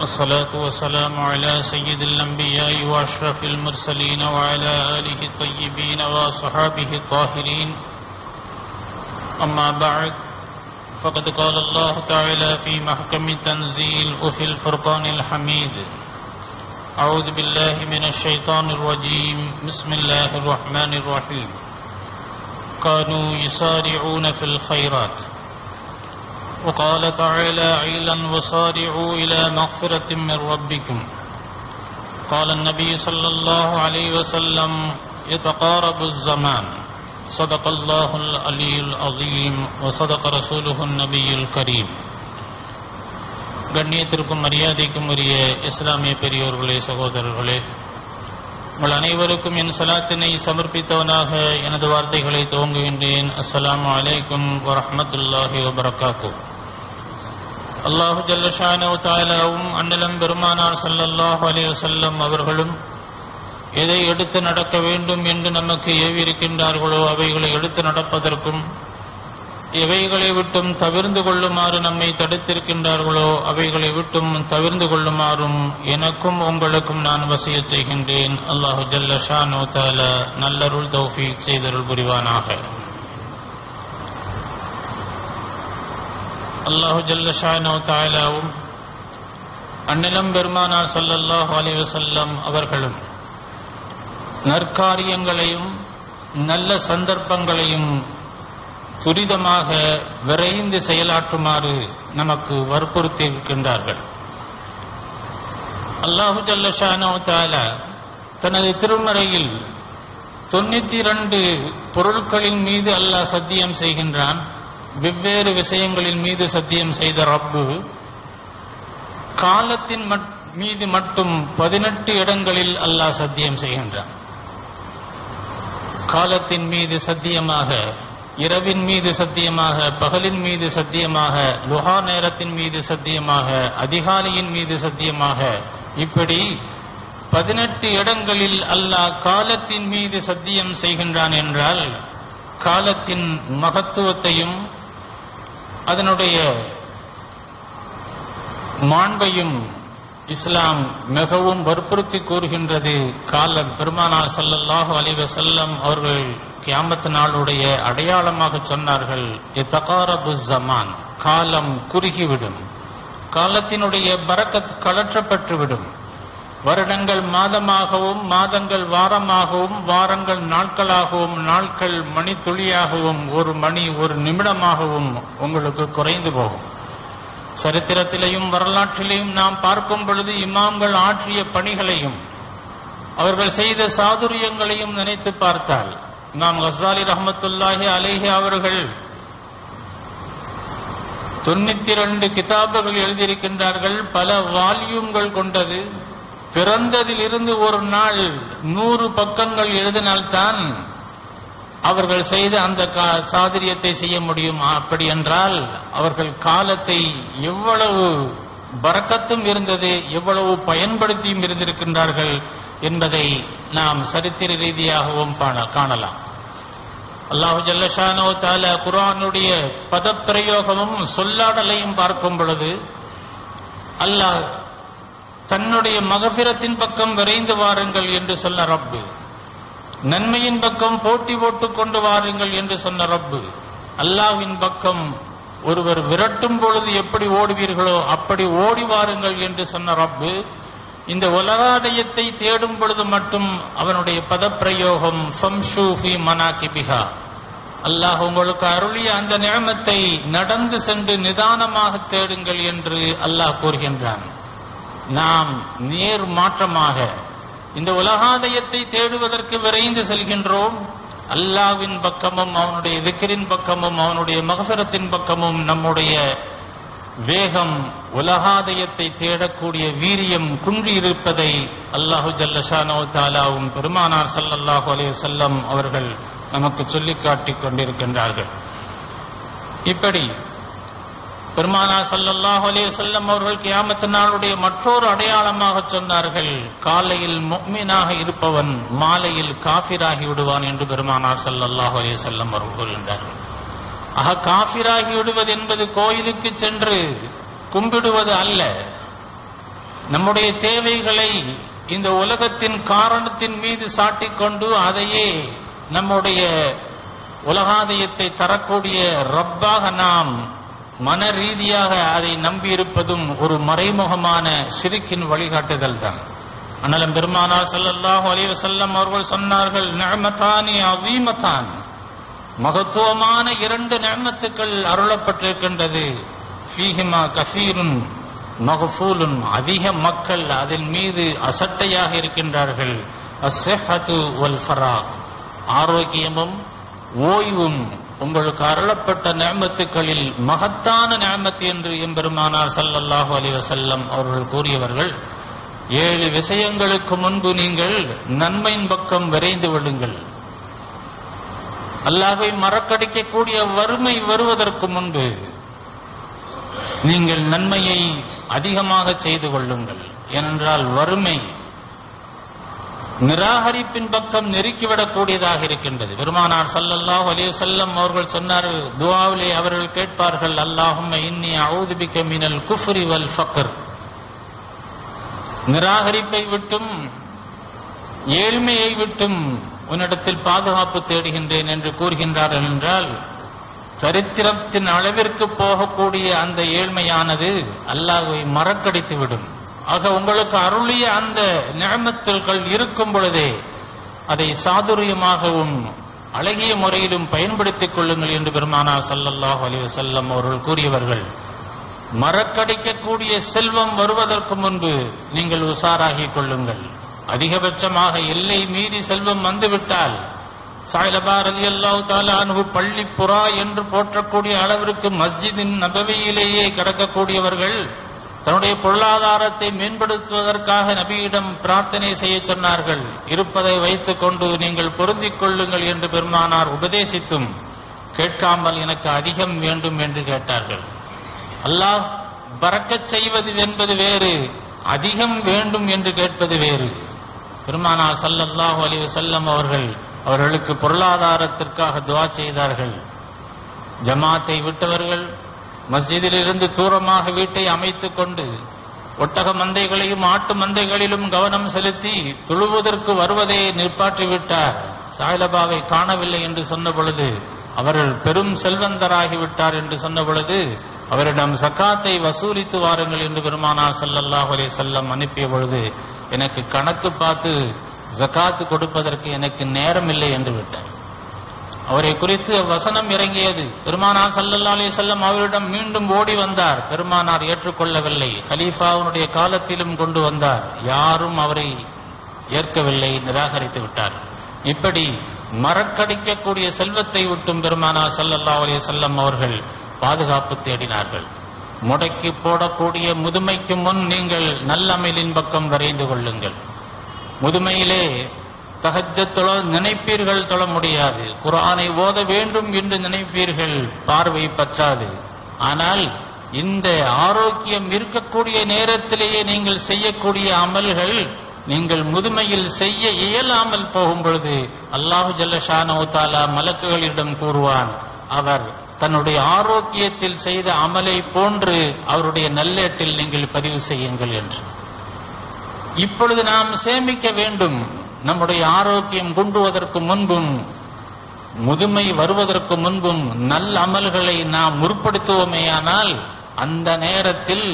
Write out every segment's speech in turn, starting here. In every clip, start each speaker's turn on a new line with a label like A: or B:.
A: والصلاة والسلام على سيد الأنبياء وأشرف المرسلين وعلى آله الطيبين وصحابه الطاهرين. أما بعد فقد قال الله تعالى في محكم التنزيل وفي الفرقان الحميد أعوذ بالله من الشيطان الرجيم بسم الله الرحمن الرحيم. كانوا يسارعون في الخيرات. وقال تعالى عيلا وصارعوا إلى مغفرة من ربكم قال النبي صلى الله عليه وسلم يتقارب الزمان صدق الله العلي العظيم وصدق رسوله النبي الكريم கண்ணியத்திற்கும் மரியாதைக்கும் உரிய இஸ்லாமிய பெரியோர்களே சகோதரர்களே உங்கள் அனைவருக்கும் என் சலாத்தினை சமர்ப்பித்தவனாக எனது வார்த்தைகளை துவங்குகின்றேன் அஸ்ஸலாமு அலைக்கும் வரஹ்மத்துல்லாஹி வபரகாத்து அல்லாஹு ஜல்லஷானோ தாலாவும் அண்ணலம் பெருமானார் ஸல்லல்லாஹு அலி வசல்லம் அவர்களும் எதை எடுத்து நடக்க வேண்டும் என்று நமக்கு ஏவியிருக்கின்றார்களோ அவைகளை எடுத்து நடப்பதற்கும் எவைகளை விட்டும் தவிர்ந்து கொள்ளுமாறு நம்மை தடுத்திருக்கின்றார்களோ அவைகளை விட்டும் தவிர்ந்து கொள்ளுமாறும் எனக்கும் உங்களுக்கும் நான் வசிய செய்கின்றேன். அல்லாஹு ஜல்ல ஷானோ தால நல்லருள் தௌஃபீக் செய்தருள் புரிவானாக. அல்லாஹு ஜல்ல ஷானோ அன்னிலம் பெருமானார் ஸல்லல்லாஹு அலிவசல்லம் அவர்களும் நற்காரியங்களையும் நல்ல சந்தர்ப்பங்களையும் துரிதமாக விரைந்து செயலாற்றுமாறு நமக்கு வற்புறுத்தி இருக்கின்றார்கள். அல்லாஹு ஜல்லஷானோ தாலா தனது திருமறையில் தொண்ணூத்தி இரண்டு பொருட்களின் மீது அல்லாஹ் சத்தியம் செய்கின்றான். வெவ்வேறு விஷயங்களின் மீது சத்தியம் செய்த ரப்பு காலத்தின் மீது மட்டும் பதினெட்டு இடங்களில் அல்லாஹ் சத்தியம் செய்கின்றான். காலத்தின் மீது சத்தியமாக இரவின் மீது சத்தியமாக பகலின் மீது சத்தியமாக லுஹா நேரத்தின் மீது சத்தியமாக அதிகாலையின் மீது சத்தியமாக இப்படி பதினெட்டு இடங்களில் அல்லாஹ் காலத்தின் மீது சத்தியம் செய்கின்றான் என்றால் காலத்தின் மகத்துவத்தையும் அதனுடைய மாண்பையும் இஸ்லாம் மிகவும் வற்புறுத்தி கூறுகின்றது. காலம் பெருமானார் சல்லல்லாஹு அலைவ செல்லம் அவர்கள் கியாமத்து நாளுடைய அடையாளமாக சொன்னார்கள் ஜமான் காலம் குறுகிவிடும். காலத்தினுடைய பறக்கத் கலற்றப்பட்டுவிடும். வருடங்கள் மாதமாகவும் மாதங்கள் வாரமாகவும் வாரங்கள் நாட்களாகவும் நாட்கள் மணித்துளியாகவும் ஒரு மணி ஒரு நிமிடமாகவும் உங்களுக்கு குறைந்து போகும். சரித்திரத்திலையும் வரலாற்றிலையும் நாம் பார்க்கும் பொழுது இமாம்கள் ஆற்றிய பணிகளையும் அவர்கள் செய்த சாதுரியங்களையும் நினைத்து பார்த்தால் நாம் ஹசாலி ரஹமத்துல்லாஹி அலேஹி அவர்கள் தொண்ணூத்தி ரெண்டு கிதாபுகள் எழுதியிருக்கின்றார்கள் பல வால்யூம்கள் கொண்டது. பிறந்ததிலிருந்து ஒரு நாள் நூறு பக்கங்கள் எழுதினால்தான் அவர்கள் செய்த அந்த சாதுரியத்தை செய்ய முடியும். அப்படி என்றால் அவர்கள் காலத்தை எவ்வளவு பறக்கத்தும் இருந்தது எவ்வளவு பயன்படுத்தியும் இருந்திருக்கின்றார்கள் என்பதை நாம் சரித்திர ரீதியாகவும் காணலாம். அல்லாஹு ஜல்லஷானோ தால குரானுடைய பதப்பிரயோகமும் சொல்லாடலையும் பார்க்கும் பொழுது அல்லாஹ் தன்னுடைய மகபிரத்தின் பக்கம் விரைந்து வாருங்கள் என்று சொன்ன ரப்பு. நன்மையின் பக்கம் போட்டி போட்டுக் கொண்டு வாருங்கள் என்று சொன்ன ரப்பு. அல்லாவின் பக்கம் ஒருவர் விரட்டும் பொழுது எப்படி ஓடுவீர்களோ அப்படி ஓடி வாருங்கள் என்று சொன்ன ரப்பு இந்த உலகாதயத்தை தேடும் பொழுது மட்டும் அவனுடைய பதப்பிரயோகம் மனாகிபிகா அல்லாஹ் உங்களுக்கு அருளிய அந்த நியமத்தை நடந்து சென்று நிதானமாக தேடுங்கள் என்று அல்லாஹ் கூறுகின்றான். நாம் நேர் மாற்றமாக இந்த உலகாதயத்தை தேடுவதற்கு விரைந்து செல்கின்றோம். அல்லாவின் பக்கமும் அவனுடைய விக்கரின் பக்கமும் அவனுடைய மகசரத்தின் பக்கமும் நம்முடைய வேகம் உலகாதயத்தை தேடக்கூடிய வீரியம் குன்றியிருப்பதை அல்லாஹு ஜல்லஷானோ தாலாவும் பெருமானார் சல்லல்லாஹு அலே செல்லம் அவர்கள் நமக்கு சொல்லிக் காட்டிக் கொண்டிருக்கின்றார்கள். இப்படி பெருமானா சல்லாஹ் அலே வஸல்லம் அவர்கள் கியாமத்து நாளுடைய மற்றொரு அடையாளமாக சொன்னார்கள். காலையில் முக்மீனாக இருப்பவன் மாலையில் காஃபிராகி விடுவான் என்று பெருமானார் சல்லல்லாஹு அலே வஸல்லம் அவர்கள் கூறுகின்றார்கள். ஆக காஃபிராகி விடுவது என்பது கோயிலுக்கு சென்று கும்பிடுவது அல்ல. நம்முடைய தேவைகளை இந்த உலகத்தின் காரணத்தின் மீது சாட்டிக்கொண்டு அதையே நம்முடைய உலகாதயத்தை தரக்கூடிய ரப்பாக நாம் மன ரீதியாக அதை நம்பியிருப்பதும் ஒரு மறைமுகமான சிரிக்கின் வழிகாட்டுதல் தான். அண்ணலம் பெருமானார் ஸல்லல்லாஹு அலைவ செல்லம் அவர்கள் சொன்னார்கள் நிழமத்தானே அதீமதான் மகத்துவமான இரண்டு நிழமத்துக்கள் அருளப்பட்டிருக்கின்றது. ஃபீஹிமா கசீருன் மகஃபூலுன் அதிக மக்கள் அதன் மீது அசட்டையாக இருக்கின்றார்கள். அஸ்ஸஹத்து வல் ஃபராக். ஆரோக்கியமும் ஓய்வும் உங்களுக்கு அருளப்பட்ட நியமத்துக்களில் மகத்தான நியமத்து என்று எம்பெருமானார் சல்லல்லாஹு அலிவசல்லம் அவர்கள் கூறியவர்கள் ஏழு விஷயங்களுக்கு முன்பு நீங்கள் நன்மையின் பக்கம் விரைந்து விடுங்கள். அல்லாஹ்வை மறக்கடிக்கக்கூடிய வறுமை வருவதற்கு முன்பு நீங்கள் நன்மையை அதிகமாக செய்து கொள்ளுங்கள். ஏனென்றால் வறுமை நிராகரிப்பின் பக்கம் நெருக்கிவிடக்கூடியதாக இருக்கின்றது. பெருமானார் சல்லல்லாஹ் அலே செல்லம் அவர்கள் சொன்னார்கள் துவாவிலே அவர்கள் கேட்பார்கள் அல்லாஹும் இன்னி அஊது மினல் குஃப்ரி வல் ஃபக்கர் நிராகரிப்பை விட்டும் ஏழ்மையை விட்டும் உன்னிடத்தில் பாதுகாப்பு தேடுகின்றேன் என்று கூறுகின்றார்கள் என்றால் சரித்திரத்தின் அளவிற்கு போகக்கூடிய அந்த ஏழ்மையானது அல்லாஹுவை மறக்கடித்து விடும் ஆக உங்களுக்கு அருளிய அந்த நியமத்துகள் இருக்கும் பொழுதே அதை சாதுரியமாகவும் அழகிய முறையிலும் பயன்படுத்திக் கொள்ளுங்கள் என்று பெருமானார் சல்லல்லாஹ் அலைஹி செல்லம் அவர்கள் கூறியவர்கள் மறக்கடிக்கக்கூடிய செல்வம் வருவதற்கு முன்பு நீங்கள் உஷாராகிக் கொள்ளுங்கள். அதிகபட்சமாக எல்லை மீறி செல்வம் வந்துவிட்டால் சாய்லபா அலி அல்லாஹு தாலானு பள்ளி புறா என்று போற்றக்கூடிய அளவிற்கு மஸ்ஜிதின் நபவையிலேயே கிடக்கக்கூடியவர்கள் தன்னுடைய பொருளாதாரத்தை மேம்படுத்துவதற்காக நபியிடம் பிரார்த்தனை செய்ய சொன்னார்கள். இருப்பதை வைத்துக் கொண்டு நீங்கள் பொருந்திக் கொள்ளுங்கள் என்று பெருமானார் உபதேசித்தும் கேட்காமல் எனக்கு அதிகம் வேண்டும் என்று கேட்டார்கள். அல்லாஹ் பறக்கச் செய்வது என்பது வேறு அதிகம் வேண்டும் என்று கேட்பது வேறு. பெருமானார் சல்லல்லாஹு அலைஹி செல்லம் அவர்கள் அவர்களுக்கு பொருளாதாரத்திற்காக துவா செய்தார்கள். ஜமாத்தை விட்டவர்கள் மஸ்ஜிதிலிருந்து தூரமாக வீட்டை அமைத்துக் கொண்டு ஒட்டக மந்தைகளையும் ஆட்டு மந்தைகளிலும் கவனம் செலுத்தி துழுவதற்கு வருவதை நிற்பாற்றிவிட்டார். விட்டார் காணவில்லை என்று சொன்ன பொழுது அவர்கள் பெரும் செல்வந்தராகிவிட்டார் என்று சொன்ன பொழுது அவரிடம் சக்காத்தை வசூலித்து வாருங்கள் என்று பெருமானார் ஸல்லல்லாஹு அலே செல்லம் அனுப்பிய பொழுது எனக்கு கணக்கு பார்த்து ஜக்காத்து கொடுப்பதற்கு எனக்கு நேரம் இல்லை என்று விட்டார். அவரை குறித்து வசனம் இறங்கியது. பெருமானார் சல்லல்லா அலி செல்லம் அவரிடம் மீண்டும் ஓடி வந்தார். பெருமானார் ஏற்றுக்கொள்ளவில்லை. ஹலீஃபாவுடைய காலத்திலும் கொண்டு வந்தார். யாரும் அவரை ஏற்கவில்லை நிராகரித்து விட்டார். இப்படி மறக்கடிக்கக்கூடிய செல்வத்தை விட்டும் பெருமானார் சல்லல்லா அலி செல்லம் அவர்கள் பாதுகாப்பு தேடினார்கள். முடக்கி போடக்கூடிய முதுமைக்கு முன் நீங்கள் நல்லமைலின் பக்கம் வரைந்து கொள்ளுங்கள். முதுமையிலே தஹஜ்ஜத் தொழ நினைப்பீர்கள் தொழ முடியாது. குரானை ஓத வேண்டும் என்று நினைப்பீர்கள். பார்வை பற்றாது. ஆனால் இந்த ஆரோக்கியம் இருக்கக்கூடிய நேரத்திலேயே நீங்கள் செய்யக்கூடிய அமல்கள் நீங்கள் முதுமையில் செய்ய இயலாமல் போகும் பொழுது அல்லாஹு ஜல்லஷானோ தாலா மலக்குகளிடம் கூறுவான் அவர் தன்னுடைய ஆரோக்கியத்தில் செய்த அமலை போன்று அவருடைய நல்லேட்டில் நீங்கள் பதிவு செய்யுங்கள் என்று. இப்பொழுது நாம் சேமிக்க வேண்டும். நம்முடைய ஆரோக்கியம் குண்டுவதற்கு முன்பும் முதுமை வருவதற்கு முன்பும் நல்ல அமல்களை நாம் முற்படுத்துவோமேயானால் அந்த நேரத்தில்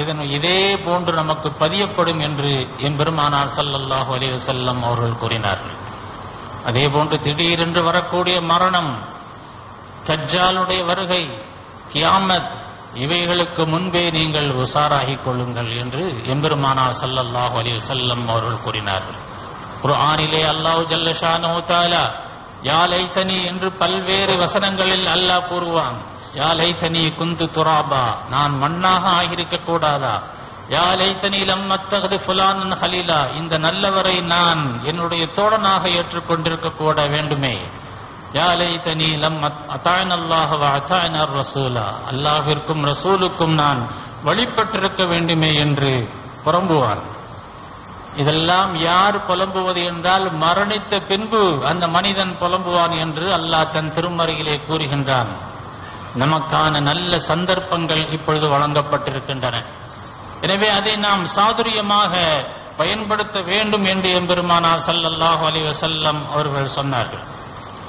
A: இதன் இதே போன்று நமக்கு பதியப்படும் என்று எம்பெருமானார் சல்லல்லாஹு அலைஹி செல்லம் அவர்கள் கூறினார்கள். அதே போன்று திடீரென்று வரக்கூடிய மரணம் தஜ்ஜாலுடைய வருகை கியாமத் இவைகளுக்கு முன்பே நீங்கள் உஷாராகிக் கொள்ளுங்கள் என்று எம்பெருமானார் சல்லல்லாஹு அலைஹி செல்லம் அவர்கள் கூறினார்கள். குர்ஆனிலே அல்லாஹ் ஜல்லஷானோ தாலா யா லைத்தனி என்று பல்வேறு வசனங்களில் அல்லாஹ் கூறுவான். யா லைத்தனி குந்து துராபா நான் மண்ணாக ஆகியிருக்க கூடாதா? யா லைத்தனி லம்மத்தகது ஃபுலானன் ஹலீலா இந்த நல்லவரை நான் என்னுடைய தோழனாக ஏற்றுக்கொண்டிருக்க கூட வேண்டுமே. யா லைத்தனி லம் அத்தாயன் அல்லாஹ் அத்தாயனர் ரசூலா அல்லாஹிற்கும் ரசூலுக்கும் நான் வழிபட்டிருக்க வேண்டுமே என்று புறம்புவான். இதெல்லாம் யார் புலம்புவது என்றால் மரணித்த பின்பு அந்த மனிதன் புலம்புவான் என்று அல்லாஹ் தன் திருமறையிலே கூறுகின்றான். நமக்கான நல்ல சந்தர்ப்பங்கள் இப்பொழுது வழங்கப்பட்டிருக்கின்றன. எனவே அதை நாம் சாதுரியமாக பயன்படுத்த வேண்டும் என்று எம்பெருமானார் சல்லல்லாஹு அலி வசல்லம் அவர்கள் சொன்னார்கள்.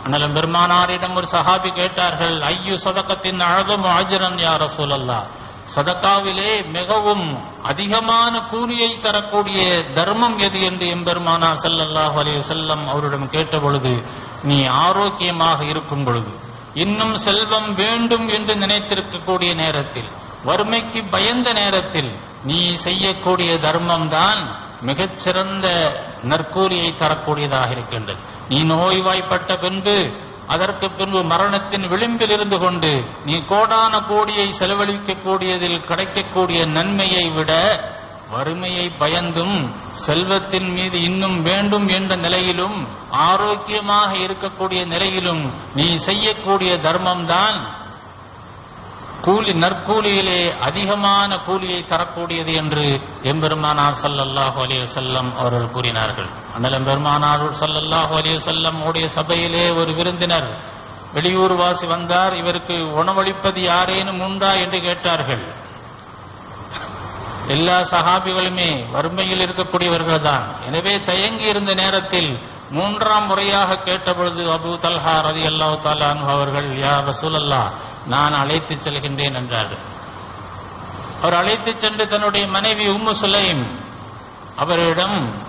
A: ஆனால் பெருமானாரிடம் ஒரு சஹாபி கேட்டார்கள் ஐயு சதக்கத்தின் அழகும் அஜரன் யார் சூழல்லா சதக்காவிலே மிகவும் அதிகமான கூலியை தரக்கூடிய தர்மம் எது என்று எம்பெருமானார் செல்லல்லாஹ் அலைஹி செல்லம் அவரிடம் கேட்ட பொழுது நீ ஆரோக்கியமாக இருக்கும் பொழுது இன்னும் செல்வம் வேண்டும் என்று நினைத்திருக்கக்கூடிய நேரத்தில் வறுமைக்கு பயந்த நேரத்தில் நீ செய்யக்கூடிய தர்மம் தான் மிகச்சிறந்த நற்கூலியை தரக்கூடியதாக இருக்கின்றது. நீ நோய்வாய்ப்பட்ட பின்பு அதற்கு பின்பு மரணத்தின் விளிம்பில் இருந்து கொண்டு நீ கோடான கோடியை செலவழிக்கக்கூடியதில் கிடைக்கக்கூடிய நன்மையை விட வறுமையை பயந்தும் செல்வத்தின் மீது இன்னும் வேண்டும் என்ற நிலையிலும் ஆரோக்கியமாக இருக்கக்கூடிய நிலையிலும் நீ செய்யக்கூடிய தர்மம்தான். கூலி நற்கூலியிலே அதிகமான கூலியை தரக்கூடியது என்று எம்பெருமானார் சல்லல்லாஹு அலி வஸல்லம் அவர்கள் கூறினார்கள். அண்ணல் எம்பெருமானார் சல்லல்லாஹு அலி வஸல்லம் உடைய சபையிலே ஒரு விருந்தினர் வெளியூர் வாசி வந்தார். இவருக்கு உணவளிப்பது யாரேனும் உண்டா என்று கேட்டார்கள். எல்லா சகாபிகளுமே வறுமையில் இருக்கக்கூடியவர்கள் தான். எனவே தயங்கி இருந்த நேரத்தில் மூன்றாம் முறையாக கேட்டபொழுது அபு தல்ஹா ரதி அல்லாஹு தாலான் அவர்கள் யார் ரசூலல்லா நான் அழைத்து செல்கின்றேன் என்றார்கள். அவர் அழைத்து சென்று தன்னுடைய மனைவி உம்மு சுலைம் அவரிடம்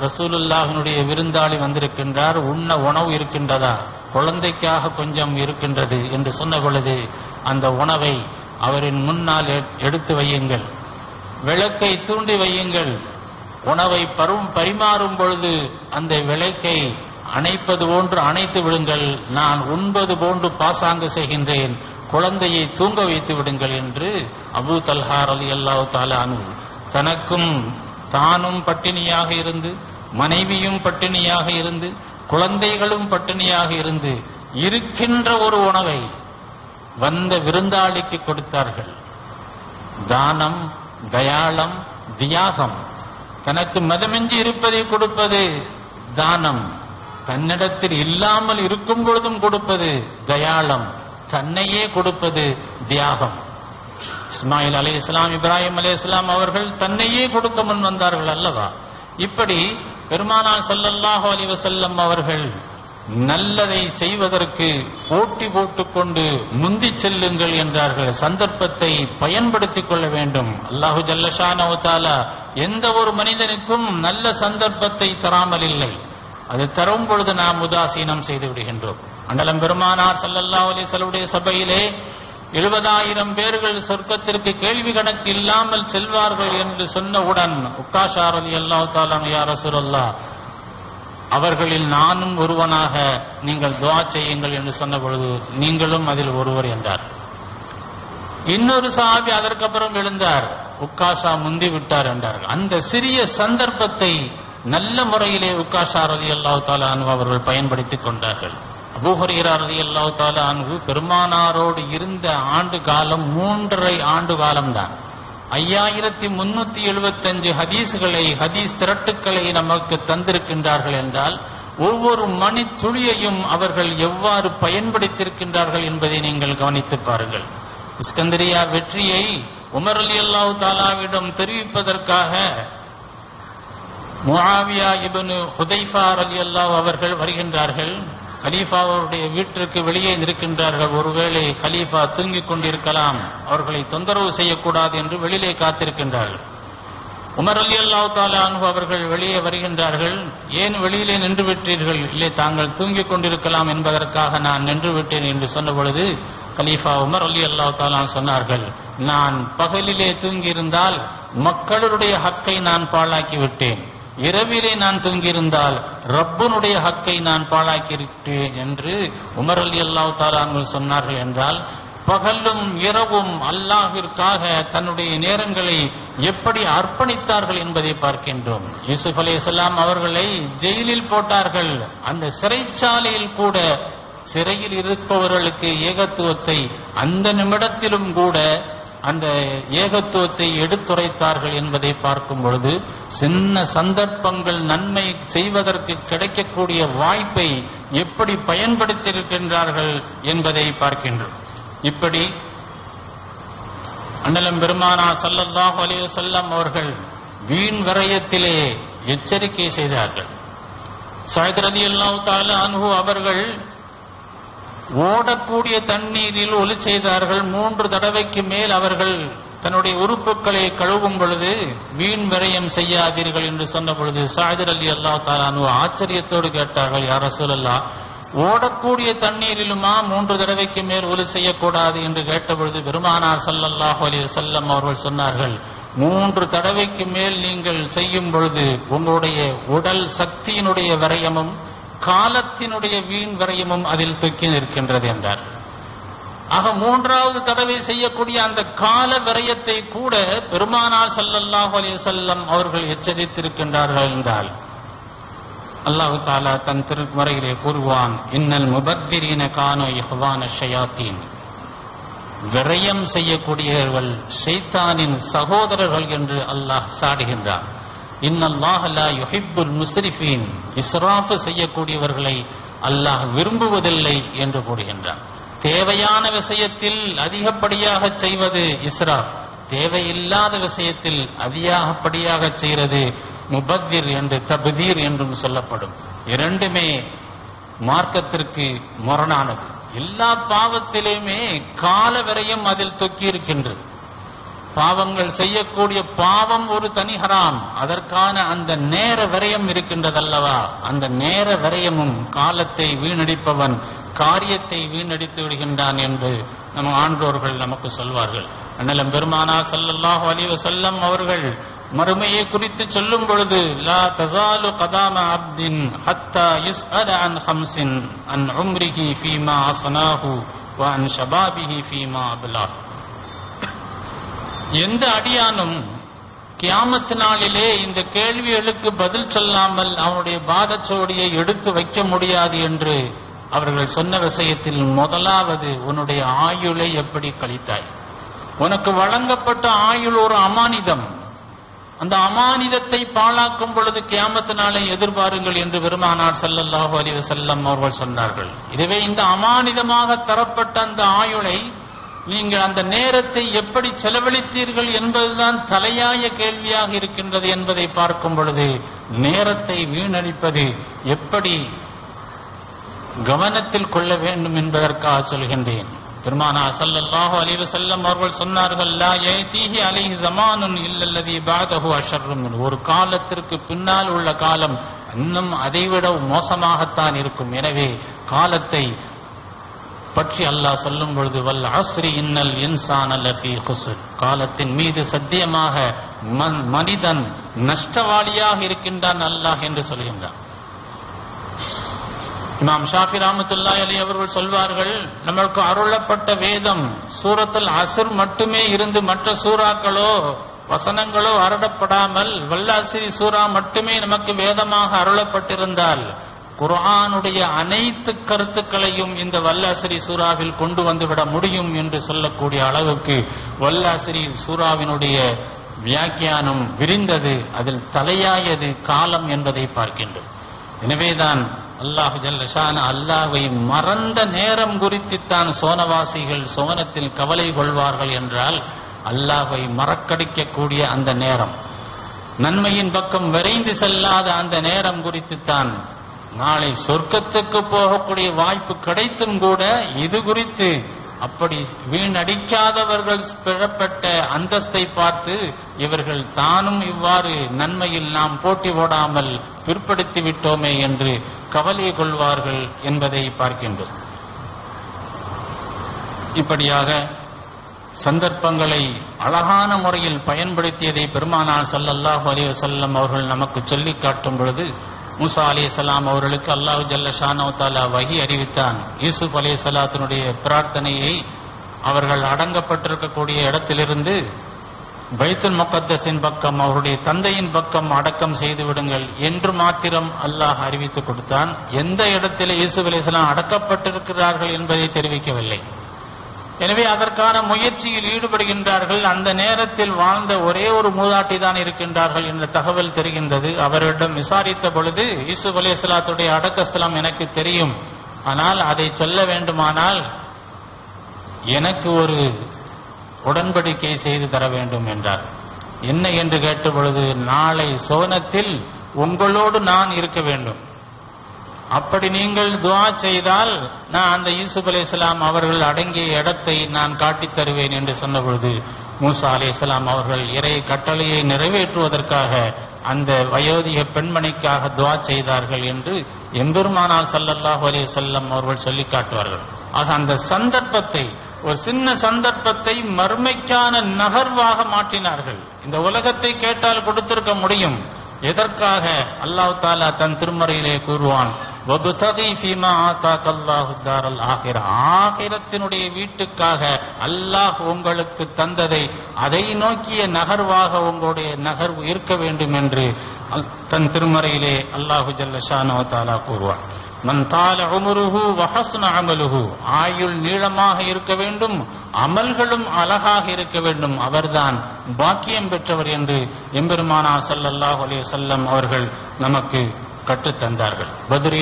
A: ரசூலுல்லாஹினுடைய விருந்தாளி வந்திருக்கின்றார் உண்ண உணவு இருக்கின்றதா? குழந்தைக்காக கொஞ்சம் இருக்கின்றது என்று சொன்ன பொழுது அந்த உணவை அவரின் முன்னால் எடுத்து வையுங்கள். விளக்கை தூண்டி வையுங்கள். உணவை பரும் பரிமாறும் பொழுது அந்த விளக்கை அணைப்பது போன்று அணைத்து விடுங்கள். நான் உண்பது போன்று பாசாங்கு செய்கின்றேன். குழந்தையை தூங்க வைத்து விடுங்கள் என்று அபு தல்ஹார் அலி அல்லாஹு தாலானு தனக்கும் தானும் பட்டினியாக இருந்து மனைவியும் பட்டினியாக இருந்து குழந்தைகளும் பட்டினியாக இருந்து இருக்கின்ற ஒரு உணவை வந்த விருந்தாளிக்கு கொடுத்தார்கள். தானம் தயாளம் தியாகம். தனக்கு மதமின்றி இருப்பதை கொடுப்பது தானம். தன்னிடத்தில் இல்லாமல் இருக்கும் பொழுதும் கொடுப்பது தயாளம். தன்னையே கொடுப்பது தியாகம். இஸ்மாயில் அலி இஸ்லாம் இப்ராஹிம் அலி இஸ்லாம் அவர்கள் தன்னையே கொடுக்க முன் வந்தார்கள் அல்லவா? இப்படி பெருமானார் சல்லல்லாஹு அலி வசல்லம் அவர்கள் நல்லதை செய்வதற்கு போட்டி போட்டுக்கொண்டு முந்தி செல்லுங்கள் என்றார்கள். சந்தர்ப்பத்தை பயன்படுத்திக் கொள்ள வேண்டும். அல்லாஹு ஜல்லஷானஹு எந்த ஒரு மனிதனுக்கும் நல்ல சந்தர்ப்பத்தை தராமல் இல்லை. அது தரும் பொழுது நாம் உதாசீனம் செய்து விடுகின்றோம். அண்டலம் பெருமானார் சல்லல்லா அலிசலுடைய சபையிலே எழுபதாயிரம் பேர்கள் சொர்க்கத்திற்கு கேள்வி கணக்கு இல்லாமல் செல்வார்கள் என்று சொன்னவுடன் உக்காஷார் அலி அல்லா தாலான் யா அவர்களில் நானும் ஒருவனாக நீங்கள் துவா செய்யுங்கள் என்று சொன்ன பொழுது நீங்களும் அதில் ஒருவர் என்றார். இன்னொரு சாபி அதற்கப்புறம் எழுந்தார். உக்காஷா முந்தி விட்டார் என்றார்கள். அந்த சிறிய சந்தர்ப்பத்தை நல்ல முறையிலே உக்காஷா ரதி அல்லாஹு அவர்கள் பயன்படுத்திக் கொண்டார்கள். அபூஹரீரா பெருமானாரோடு இருந்த ஆண்டு காலம் மூன்றரை ஆண்டு காலம்தான். ஐயாயிரத்தி முன்னூத்தி எழுபத்தஞ்சு ஹதீஸ்களை ஹதீஸ் திரட்டுக்களை நமக்கு தந்திருக்கின்றார்கள் என்றால் ஒவ்வொரு மணி துளியையும் அவர்கள் எவ்வாறு பயன்படுத்தியிருக்கின்றார்கள் என்பதை நீங்கள் கவனித்து பாருங்கள். இஸ்கந்தரியா வெற்றியை உமர் அலி அல்லாஹு தாலாவிடம் தெரிவிப்பதற்காக முஹாவியா இபனு ஹுதைஃபார் அலி அல்லாஹ் அவர்கள் வருகின்றார்கள். கலீஃபா அவருடைய வீட்டிற்கு வெளியே நிற்கின்றார்கள். ஒருவேளை கலீஃபா தூங்கிக் கொண்டிருக்கலாம். அவர்களை தொந்தரவு செய்யக்கூடாது என்று வெளியிலே காத்திருக்கின்றார்கள். உமர் அலி அல்லாஹ் தாலா அவர்கள் வெளியே வருகின்றார்கள். ஏன் வெளியிலே நின்று விட்டீர்கள்? இல்லை தாங்கள் தூங்கிக் கொண்டிருக்கலாம் என்பதற்காக நான் நின்று விட்டேன் என்று சொன்ன பொழுது கலீஃபா உமர் அலி அல்லாஹ் தாலா சொன்னார்கள் நான் பகலிலே தூங்கியிருந்தால் மக்களுடைய ஹக்கை நான் பாழாக்கி விட்டேன். இரவிலே நான் தூங்கியிருந்தால் ரப்பனுடைய ஹக்கை நான் பாழாக்கியிருக்கிறேன் என்று உமர் அலி அல்லாஹ் தாலான்கள் சொன்னார்கள் என்றால் பகலும் இரவும் அல்லாஹிற்காக தன்னுடைய நேரங்களை எப்படி அர்ப்பணித்தார்கள் என்பதை பார்க்கின்றோம். யூசுப் அலைஹிஸ்ஸலாம் அவர்களை ஜெயிலில் போட்டார்கள். அந்த சிறைச்சாலையில் கூட சிறையில் இருப்பவர்களுக்கு ஏகத்துவத்தை அந்த நிமிடத்திலும் கூட அந்த ஏகத்துவத்தை எடுத்துரைத்தார்கள் என்பதை பார்க்கும் பொழுது சின்ன சந்தர்ப்பங்கள் நன்மை செய்வதற்கு கிடைக்கக்கூடிய வாய்ப்பை எப்படி பயன்படுத்தியிருக்கின்றார்கள் என்பதை பார்க்கின்றோம். இப்படி அண்ணலம் பெருமானா சல்லல்லாஹ் அலைஹி வஸல்லம் அவர்கள் வீண் விரயத்திலே எச்சரிக்கை செய்தார்கள். சயத் ரலியல்லாஹு தாலு அனுகு அவர்கள் ஓடக்கூடிய தண்ணீரில் ஒலி செய்தார்கள். மூன்று தடவைக்கு மேல் அவர்கள் தன்னுடைய உறுப்புகளை கழுவும் பொழுது வீண் விரயம் செய்யாதீர்கள் என்று சொன்ன பொழுது சாஜர் அலி அல்லா தாலானு ஆச்சரியத்தோடு கேட்டார்கள் யார சொல்லல்லா ஓடக்கூடிய தண்ணீரிலுமா மூன்று தடவைக்கு மேல் ஒலி செய்யக்கூடாது? என்று கேட்டபொழுது பெருமானார் ஸல்லல்லாஹு அலி செல்லம் அவர்கள் சொன்னார்கள் மூன்று தடவைக்கு மேல் நீங்கள் செய்யும் பொழுது உங்களுடைய உடல் சக்தியினுடைய விரயமும் காலத்தினுடைய வீண் விரயமும் அதில் தொக்கி நிற்கின்றது என்றார். ஆக மூன்றாவது தடவை செய்யக்கூடிய அந்த கால விரயத்தை கூட பெருமானார் ஸல்லல்லாஹு அலி வஸல்லம் அவர்கள் எச்சரித்திருக்கின்றார்கள் என்றால் அல்லாஹு தாலா தன் திருமறையிலே கூறுவான் இன்னல் முபத்திரீன கானோ இஹ்வான ஷயாத்தீன். விரயம் செய்யக்கூடியவர்கள் ஷைத்தானின் சகோதரர்கள் என்று அல்லாஹ் சாடுகின்றான். முஸ்ரிஃபீன். இஸ்ராஃப் செய்யக்கூடியவர்களை அல்லாஹ் விரும்புவதில்லை என்று கூறுகின்றான். தேவையான விஷயத்தில் அதிகப்படியாக செய்வது இஸ்ராஃப். தேவையில்லாத விஷயத்தில் அதிகப்படியாக செய்கிறது முபத்திர் என்று தபுதீர் என்றும் சொல்லப்படும். இரண்டுமே மார்க்கத்திற்கு முரணானது. எல்லா பாவத்திலுமே கால விரயம் அதில் தொக்கி இருக்கின்றது பாவங்கள் செய்யக்கூடிய பாவம் ஒரு தனி ஹராம். அதற்கான அந்த நேர விரயம் இருக்கின்றதல்லவா? அந்த நேர விரயமும் காலத்தை வீணடிப்பவன் காரியத்தை வீணடித்து விடுகின்றான் என்று நம் ஆன்றோர்கள் நமக்கு சொல்வார்கள். அண்ணலம் பெருமானா சல்லல்லாஹு அலிவ செல்லம் அவர்கள் மறுமையை குறித்து சொல்லும் பொழுது லா தசாலு கதாம அப்தின் ஹத்தா யுஸ்அல அன் ஹம்சின் அன் உம்ரிஹி ஃபீமா அஃபனாஹு வ அன் ஷபாபிஹி ஃபீமா அபுலாஹ் எந்த அடியானும் கியாமத்து நாளிலே இந்த கேள்விகளுக்கு பதில் சொல்லாமல் அவனுடைய பாதச்சோடியை எடுத்து வைக்க முடியாது என்று அவர்கள் சொன்ன விஷயத்தில் முதலாவது உன்னுடைய ஆயுளை எப்படி கழித்தாய்? உனக்கு வழங்கப்பட்ட ஆயுள் ஒரு அமானிதம். அந்த அமானிதத்தை பாழாக்கும் பொழுது கியாமத்தினாலே எதிர்பாருங்கள் என்று பெருமானார் ஸல்லல்லாஹு அலைஹி செல்லம் அவர்கள் சொன்னார்கள். இதுவே இந்த அமானிதமாக தரப்பட்ட அந்த ஆயுளை நீங்கள் அந்த நேரத்தை எப்படி செலவழித்தீர்கள் என்பதுதான் தலையாய கேள்வியாக இருக்கின்றது என்பதை பார்க்கும் பொழுது நேரத்தை வீணடிப்பது எப்படி கவனத்தில் கொள்ள வேண்டும் என்பதற்காக சொல்கின்றேன். பெருமானா ஸல்லல்லாஹு அலிவு செல்லம் அவர்கள் சொன்னார்கள் லா யதீஹி இல்லல்லதி பஅதஹு அஷர்ரு ஒரு காலத்திற்கு பின்னால் உள்ள காலம் இன்னும் அதைவிட மோசமாகத்தான் இருக்கும். எனவே காலத்தை பற்றி அல்லாஹ் சொல்லும் பொழுது வல் அஸ்ரி இன்னல் இன்சான் லஃபீ ஹுசுர் காலத்தின் மீது சத்தியமாக மன்- மனிதன் நஷ்டவாளியாக இருக்கின்றான் அல்லாஹ் என்று சொல்கின்றான். இமாம் ஷாஃபி ராமத்துல்லா அலி அவர்கள் சொல்வார்கள் நம்மளுக்கு அருளப்பட்ட வேதம் சூரத்தில் அசுர் மட்டுமே இருந்து மற்ற சூறாக்களோ வசனங்களோ அருடப்படாமல் வல்லாசிரி சூரா மட்டுமே நமக்கு வேதமாக அருளப்பட்டிருந்தால் குரானுடைய அனைத்து கருத்துக்களையும் இந்த வல்லாசிரி சூறாவில் கொண்டு வந்துவிட முடியும் என்று சொல்லக்கூடிய அளவுக்கு வல்லாசிரி சூறாவினுடைய வியாக்கியானம் விரிந்தது அதில் தலையாயது காலம் என்பதை பார்க்கின்றோம். எனவேதான் அல்லாஹ் ஜல்லஷான அல்லாஹை மறந்த நேரம் குறித்துத்தான் சோனவாசிகள் சோனத்தில் கவலை கொள்வார்கள் என்றால் அல்லாஹை மறக்கடிக்கக்கூடிய அந்த நேரம். நன்மையின் பக்கம் விரைந்து செல்லாத அந்த நேரம் குறித்துத்தான் நாளை சொர்க்கத்துக்கு போகக்கூடிய வாய்ப்பு கிடைத்தும் கூட இது குறித்து அப்படி வீணடிக்காதவர்கள் பெறப்பட்ட அந்தஸ்தை பார்த்து இவர்கள் தானும் இவ்வாறு நன்மையில் நாம் போட்டி போடாமல் பிற்படுத்தி விட்டோமே என்று கவலை கொள்வார்கள் என்பதை பார்க்கின்றோம். இப்படியாக சந்தர்ப்பங்களை அழகான முறையில் பயன்படுத்தியதை பெருமானார் ஸல்லல்லாஹு அலி வசல்லம் அவர்கள் நமக்கு சொல்லிக் காட்டும் பொழுது மூசா அலைஹிஸ்ஸலாம் அவர்களுக்கு அல்லாஹ் ஜல்ல ஷானோ தாலா வகி அறிவித்தான். யூசுப் அலைஹிஸ்ஸலாத்தினுடைய பிரார்த்தனையை அவர்கள் அடங்கப்பட்டிருக்கக்கூடிய இடத்திலிருந்து பைத்துல் முகத்தஸின் பக்கம் அவருடைய தந்தையின் பக்கம் அடக்கம் செய்து விடுங்கள் என்று மாத்திரம் அல்லாஹ் அறிவித்து கொடுத்தான். எந்த இடத்திலே இயேசு அலிஸ்லாம் அடக்கப்பட்டிருக்கிறார்கள் என்பதை தெரிவிக்கவில்லை. எனவே அதற்கான முயற்சியில் ஈடுபடுகின்றார்கள். அந்த நேரத்தில் வாழ்ந்த ஒரே ஒரு மூதாட்டி தான் இருக்கின்றார்கள் என்ற தகவல் தெரிகின்றது. அவரிடம் விசாரித்த பொழுது யூசுப் அலைஹிஸ்ஸலாத்துடைய அடக்கஸ்தலம் எனக்கு தெரியும். ஆனால் அதை சொல்ல வேண்டுமானால் எனக்கு ஒரு உடன்படிக்கை செய்து தர வேண்டும் என்றார். என்ன என்று கேட்ட பொழுது நாளை சோனத்தில் உங்களோடு நான் இருக்க வேண்டும். அப்படி நீங்கள் துவா செய்தால் நான் அந்த யூசுப் அலைஹிஸ்ஸலாம் அவர்கள் அடங்கிய இடத்தை நான் காட்டித் தருவேன் என்று சொன்ன பொழுது மூசா அலைஹிஸ்ஸலாம் அவர்கள் இறை கட்டளையை நிறைவேற்றுவதற்காக அந்த வயோதிக பெண்மணிக்காக துவா செய்தார்கள் என்று எம்பெருமானால் சல்லல்லாஹு அலி வஸல்லம் அவர்கள் சொல்லி காட்டுவார்கள். ஆக அந்த சந்தர்ப்பத்தை ஒரு சின்ன சந்தர்ப்பத்தை மறுமைக்கான நகர்வாக மாற்றினார்கள். இந்த உலகத்தை கேட்டால் கொடுத்திருக்க முடியும். எதற்காக? அல்லாஹ் தாலா தன் திருமறையிலே கூறுவான் ஆகிரத்தினுடைய வீட்டுக்காக அல்லாஹ் உங்களுக்கு தந்ததை அதை நோக்கிய நகர்வாக உங்களுடைய நகர்வு இருக்க வேண்டும் என்று தன் திருமறையிலே அல்லாஹு ஜல்ல கூறுவார் தாலா உமருஹு வஹஸ்ன அமலுஹு. ஆயுள் நீளமாக இருக்க வேண்டும் அமல்களும் அழகாக இருக்க வேண்டும். அவர்தான் பாக்கியம் பெற்றவர் என்று எம்பெருமானார் ஸல்லல்லாஹு அலே செல்லம் அவர்கள் நமக்கு கற்றுத் தந்தார்கள்.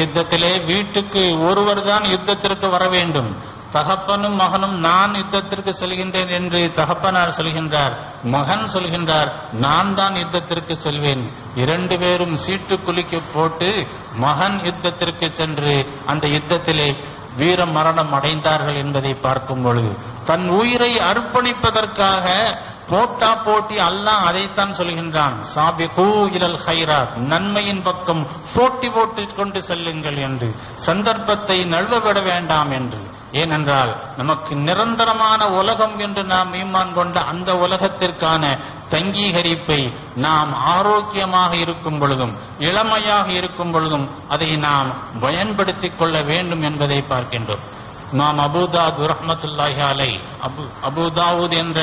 A: யுத்தத்திலே வீட்டுக்கு ஒருவர் தான் யுத்தத்திற்கு வர வேண்டும். தகப்பனும் மகனும் நான் யுத்தத்திற்கு செல்கின்றேன் என்று தகப்பனார் சொல்கின்றார் மகன் சொல்கின்றார் நான் தான் யுத்தத்திற்கு செல்வேன். இரண்டு பேரும் சீட்டு குலுக்கி போட்டு மகன் யுத்தத்திற்கு சென்று அந்த யுத்தத்திலே வீர மரணம் அடைந்தார்கள் என்பதை பார்க்கும் பொழுது தன் உயிரை அர்ப்பணிப்பதற்காக போட்டா போட்டி அல்லாஹ் அதைத்தான் சொல்கின்றான். சாபிகு இலல் ஹைராத். நன்மையின் பக்கம் போட்டி போட்டு கொண்டு செல்லுங்கள் என்று. சந்தர்ப்பத்தை நழுவவிட வேண்டாம் என்று. ஏனென்றால் நமக்கு நிரந்தரமான உலகம் என்று நாம் ஈமான் கொண்ட அந்த உலகத்திற்கான தங்கீகரிப்பை நாம் ஆரோக்கியமாக இருக்கும் பொழுதும் இளமையாக இருக்கும் பொழுதும் அதை நாம் பயன்படுத்திக் கொள்ள வேண்டும் என்பதை பார்க்கின்றோம். நாம் அபுதாது ரஹமத்துல்லாஹி அலை அபு அபுதாவூத் என்ற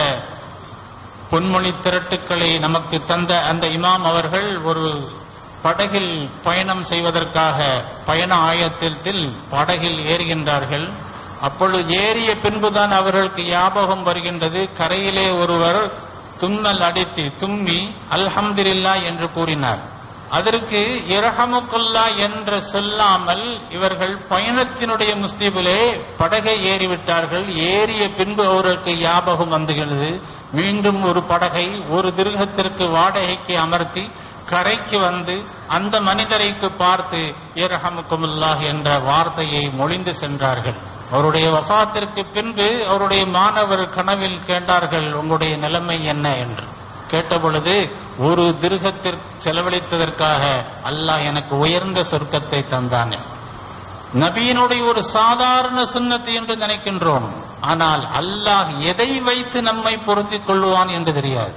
A: பொன்மொழி திரட்டுக்களை நமக்கு தந்த அந்த இமாம் அவர்கள் ஒரு படகில் பயணம் செய்வதற்காக பயண ஆயத்தத்தில் படகில் ஏறுகின்றார்கள். அப்பொழுது ஏறிய பின்புதான் அவர்களுக்கு ஞாபகம் வருகின்றது. கரையிலே ஒருவர் தும்மல் அடித்து தும்மி அல்ஹம்துல்லா என்று கூறினார். அதற்கு இரஹமுக்குல்லா என்று சொல்லாமல் இவர்கள் பயணத்தினுடைய முஸ்லிமிலே படகை ஏறிவிட்டார்கள். ஏறிய பின்பு அவர்களுக்கு ஞாபகம் வந்துகிறது. மீண்டும் ஒரு படகை ஒரு திருகத்திற்கு வாடகைக்கு அமர்த்தி கரைக்கு வந்து அந்த மனிதரைக்கு பார்த்து இரஹமுக்குமுல்லாஹ் என்ற வார்த்தையை மொழிந்து சென்றார்கள். அவருடைய வஃபாத்திற்கு பின்பு அவருடைய மாணவர் கனவில் கேட்டார்கள் உங்களுடைய நிலைமை என்ன? என்று. கேட்டபொழுது ஒரு திருகத்திற்கு செலவழித்ததற்காக அல்லாஹ் எனக்கு உயர்ந்த சொர்க்கத்தை தந்தான். நபியினுடைய ஒரு சாதாரண சுன்னத்து என்று நினைக்கின்றோம். ஆனால் அல்லாஹ் எதை வைத்து நம்மை பொருந்திக் கொள்வான் என்று தெரியாது.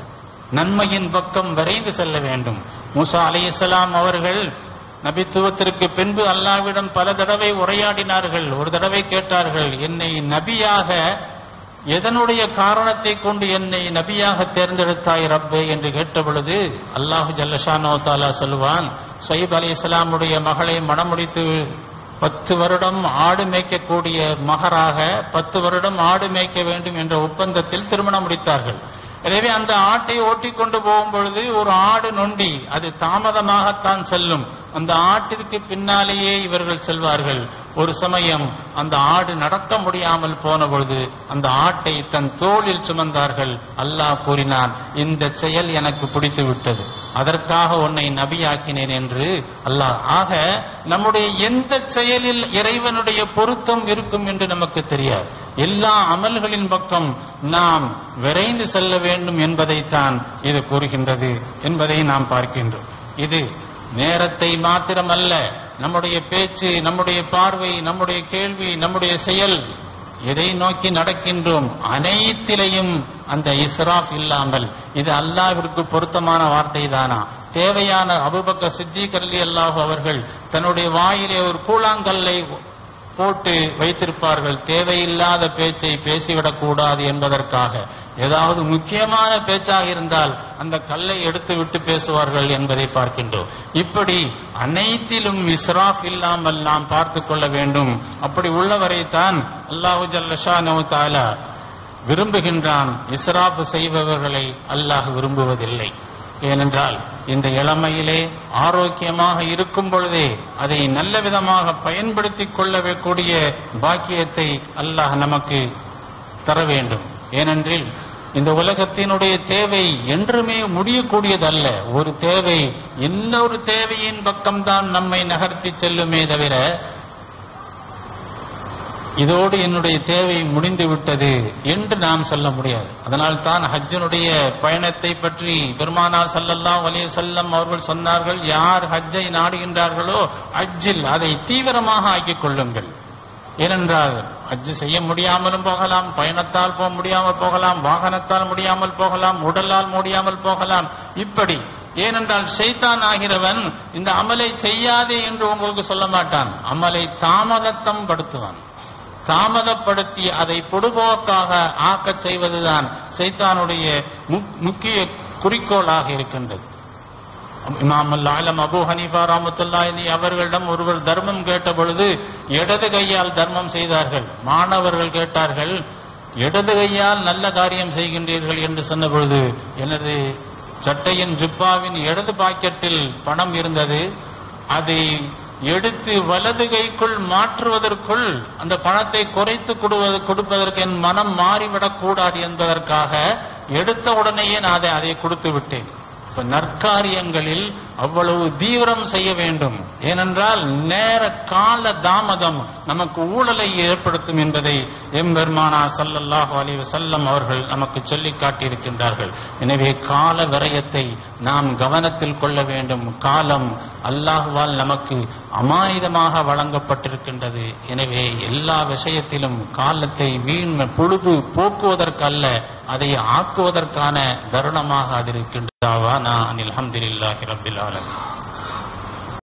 A: நன்மையின் பக்கம் விரைந்து செல்ல வேண்டும். மூசா அலைஹிஸ்ஸலாம் அவர்கள் நபித்துவத்திற்கு பின்பு அல்லாவிடம் பல தடவை உரையாடினார்கள். ஒரு தடவை கேட்டார்கள் என்னை நபியாக எதனுடைய காரணத்தை கொண்டு என்னை நபியாக தேர்ந்தெடுத்தாய் ரப்பே என்று கேட்ட பொழுது அல்லாஹு ஜல்லஷானோ தாலா சொல்லுவான் சயீப் அலி இஸ்லாமுடைய மகளை மணமுடித்து பத்து வருடம் ஆடு மேய்க்கக்கூடிய மகராக பத்து வருடம் ஆடு மேய்க்க வேண்டும் என்ற ஒப்பந்தத்தில் திருமணம் முடித்தார்கள். எனவே அந்த ஆட்டை ஓட்டிக் கொண்டு போகும் பொழுது ஒரு ஆடு நொண்டி அது தாமதமாகத்தான் செல்லும். அந்த ஆட்டிற்கு பின்னாலேயே இவர்கள் செல்வார்கள். ஒரு சமயம் அந்த ஆடு நடக்க முடியாமல் போன பொழுது அந்த ஆட்டை தன் தோளில் சுமந்தார்கள். அல்லாஹ் கூறினான் இந்த செயல் எனக்கு பிடித்து விட்டது. அதற்காக உன்னை நபியாக்கினேன் என்று அல்லாஹ். ஆக நம்முடைய எந்த செயலில் இறைவனுடைய பொருத்தம் இருக்கும் என்று நமக்கு தெரியாது. எல்லா அமல்களின் பக்கம் நாம் விரைந்து செல்ல வேண்டும் என்பதைத்தான் இது கூறுகின்றது என்பதை நாம் பார்க்கின்றோம். இது நேரத்தை மாத்திரமல்ல நம்முடைய பேச்சு நம்முடைய பார்வை நம்முடைய கேள்வி நம்முடைய செயல் எதை நோக்கி நடக்கின்றோம் அனைத்திலையும் அந்த இஸ்ராஃப் இல்லாமல். இது அல்லாவிற்கு பொருத்தமான வார்த்தை தானா தேவையான அபுபக்க சித்திகர்லி அல்லாஹ் அவர்கள் தன்னுடைய வாயிலே ஒரு கூழாங்கல்லை போட்டு வைத்திருப்பார்கள். தேவையில்லாத பேச்சை பேசிவிடக் கூடாது என்பதற்காக. ஏதாவது முக்கியமான பேச்சாக இருந்தால் அந்த கல்லை எடுத்து விட்டு பேசுவார்கள் என்பதை பார்க்கின்றோம். இப்படி அனைத்திலும் இஸ்ராஃப் இல்லாமல் நாம் பார்த்து கொள்ள வேண்டும். அப்படி உள்ளவரைத்தான் அல்லாஹு ஜல்லஷா தாலா விரும்புகின்றான். இஸ்ராஃப் செய்பவர்களை அல்லாஹ் விரும்புவதில்லை. ஏனென்றால் இந்த இளமையிலே ஆரோக்கியமாக இருக்கும் பொழுதே அதை நல்ல விதமாக பயன்படுத்திக் கொள்ளக்கூடிய பாக்கியத்தை அல்லாஹ் நமக்கு தர வேண்டும். ஏனென்றில் இந்த உலகத்தினுடைய தேவை என்றுமே முடியக்கூடியதல்ல. ஒரு தேவை இன்னொரு தேவையின் பக்கம்தான் நம்மை நகர்த்தி செல்லுமே தவிர இதோடு என்னுடைய தேவை முடிந்து விட்டது என்று நாம் சொல்ல முடியாது. அதனால் தான் ஹஜ்ஜனுடைய பயணத்தை பற்றி பெருமானார் ஸல்லல்லாஹு வலிய செல்லம் அவர்கள் சொன்னார்கள் யார் ஹஜ்ஜை நாடுகின்றார்களோ ஹஜ்ஜில் அதை தீவிரமாக ஆக்கிக் கொள்ளுங்கள். ஏனென்றால் ஹஜ் செய்ய முடியாமலும் போகலாம் பயணத்தால் போக முடியாமல் போகலாம் வாகனத்தால் முடியாமல் போகலாம் உடலால் முடியாமல் போகலாம். இப்படி ஏனென்றால் ஷைத்தான் ஆகிறவன் இந்த அமலை செய்யாதே என்று உங்களுக்கு சொல்ல மாட்டான். அமலை தாமதத்தம் படுத்துவான். தாமதப்படுத்தி அதை பொடுபோக்காக ஆக்கச் செய்வதுதான் சைத்தானுடைய முக்- முக்கிய குறிக்கோளாக இருக்கின்றது. இமாம் ஆலம் அபு ஹனீஃபா ராமத்துல்லாயினி அவர்களிடம் ஒருவர் தர்மம் கேட்ட பொழுது இடது கையால் தர்மம் செய்தார்கள். மாணவர்கள் கேட்டார்கள் இடது கையால் நல்ல காரியம் செய்கின்றீர்கள் என்று சொன்ன பொழுது எனது சட்டையின் ஜிப்பாவின் இடது பாக்கெட்டில் பணம் இருந்தது. அதை எடுத்து வலது கைக்குள் மாற்றுவதற்குள் அந்த பணத்தை குறைத்து கொடுவது கொடுப்பதற்கு என் மனம் மாறிவிடக் கூடாது என்பதற்காக எடுத்த உடனேயே நான் அதை அதை கொடுத்து விட்டேன். இப்ப நற்காரியங்களில் அவ்வளவு தீவிரம் செய்ய வேண்டும். ஏனென்றால் நேர கால தாமதம் நமக்கு ஊழலை ஏற்படுத்தும் என்பதை எம்பெருமானா சல்லல்லாஹு அலிவ செல்லம் அவர்கள் நமக்கு சொல்லி காட்டியிருக்கின்றார்கள். எனவே கால விரயத்தை நாம் கவனத்தில் கொள்ள வேண்டும். காலம் அல்லாஹுவால் நமக்கு அமானிதமாக வழங்கப்பட்டிருக்கின்றது. எனவே எல்லா விஷயத்திலும் காலத்தை வீண் பொழுது போக்குவதற்கல்ல அதை ஆக்குவதற்கான தருணமாக அது دعوانا أن الحمد لله رب العالمين.